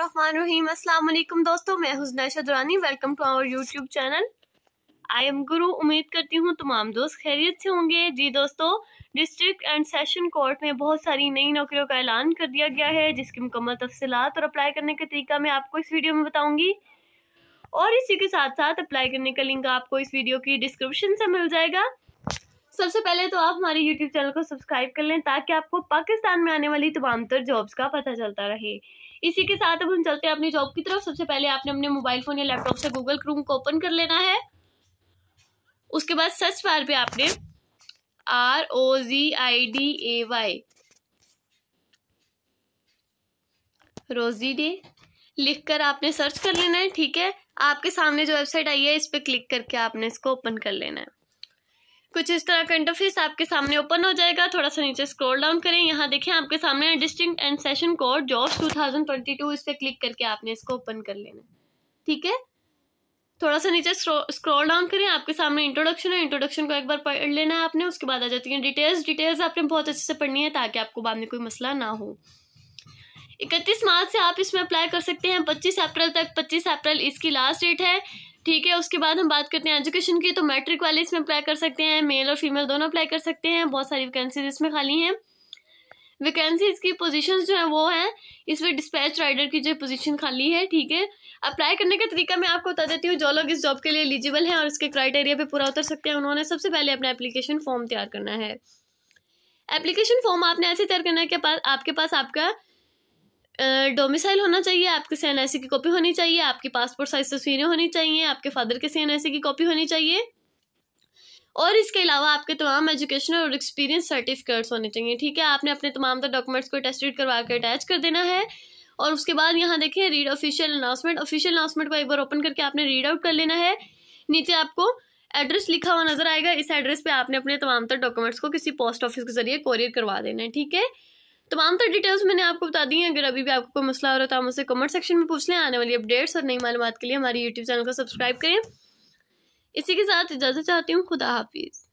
वालेकुम दोस्तों, मैं Huzna Shadrani welcome to our YouTube channel I am गुरु उम्मीद करती हूँ तमाम दोस्त खैरियत से होंगे। जी दोस्तों डिस्ट्रिक्ट एंड सेशन कोर्ट में बहुत सारी नई नौकरियों का ऐलान कर दिया गया है, जिसकी मुकम्मल तफसीत और अप्लाई करने का तरीका मैं आपको इस वीडियो में बताऊँगी। और इसी के साथ साथ अप्लाई करने का लिंक आपको इस वीडियो की डिस्क्रिप्शन से मिल जाएगा। सबसे पहले तो आप हमारे यूट्यूब चैनल को सब्सक्राइब कर लें ताकि आपको पाकिस्तान में आने वाली तमाम तर जॉब्स का पता चलता रहे। इसी के साथ अब हम चलते हैं अपनी जॉब की तरफ़। सबसे पहले आपने अपने मोबाइल फ़ोन या लैपटॉप से गूगल क्रूम को ओपन कर लेना है। उसके बाद सर्च बार पे आपने R O G I D A Y रोजी डे लिख कर आपने सर्च कर लेना है, ठीक है? आपके सामने जो वेबसाइट आई है, इस पर क्लिक करके आपने इसको ओपन कर लेना है। कुछ इस तरह का इंटरफेस आपके सामने ओपन हो जाएगा। थोड़ा सा नीचे स्क्रॉल डाउन करें। यहाँ देखें, आपके सामने district and session court jobs 2022 इस पर क्लिक करके आपने इसको ओपन कर लेना ठीक है? थोड़ा सा नीचे स्क्रॉल डाउन करें। आपके सामने इंट्रोडक्शन है। इंट्रोडक्शन को एक बार पढ़ लेना है आपने। उसके बाद आ जाती है डिटेल्स डिटेल्स आपने बहुत अच्छे से पढ़नी है ताकि आपको बाद में कोई मसला ना हो। इकतीस मार्च से आप इसमें अप्लाई कर सकते हैं। पच्चीस अप्रैल तक, पच्चीस अप्रैल इसकी लास्ट डेट है। ठीक है, उसके बाद हम बात करते हैं एजुकेशन की तो मैट्रिक वाले इसमें अप्लाई कर सकते हैं मेल और फीमेल दोनों अप्लाई कर सकते हैं, बहुत सारी वैकेंसीज इसमें खाली हैं। वैकेंसीज की पोजीशंस जो है वो है, इसमें डिस्पैच राइडर की जो पोजीशन खाली है, ठीक है। अप्लाई करने का तरीका मैं आपको बता देती हूँ, जो लोग इस जॉब के लिए एलिजिबल हैं और इसके क्राइटेरिया पे पूरा उतर सकते हैं, उन्होंने सबसे पहले अपना एप्लीकेशन फॉर्म तैयार करना है। एप्लीकेशन फॉर्म आपने ऐसे तैयार करना है कि पास आपके पास आपका डोमिसाइल होना चाहिए, आपके सी एन की कॉपी होनी चाहिए, आपकी पासपोर्ट साइज़ तस्वीरें होनी चाहिए, आपके फादर के सी एन की कॉपी होनी चाहिए। और इसके अलावा आपके तमाम एजुकेशनल और एक्सपीरियंस सर्टिफिकेट्स होने चाहिए, ठीक है? आपने अपने तमाम डॉक्यूमेंट्स को टेस्टेड करवा के अटैच कर देना है। और उसके बाद यहाँ देखें read official announcement official announcement को एक बार ओपन करके आपने रीड आउट कर लेना है। नीचे आपको एड्रेस लिखा हुआ नज़र आएगा, इस एड्रेस पे आपने अपने तमाम तर डॉक्यूमेंट्स को किसी पोस्ट ऑफ़िस के ज़रिए कोरियर करवा देना है, ठीक है? तमाम तर डिटेल्स मैंने आपको बता दी हैं। अगर अभी भी आपको कोई मसला हो रहा है तो आप मुझसे कमेंट सेक्शन में पूछ लें। आने वाली अपडेट्स और नई मालूम के लिए हमारे यूट्यूब चैनल को सब्सक्राइब करें। इसी के साथ इजाज़त चाहती हूँ। खुदा हाफिज़।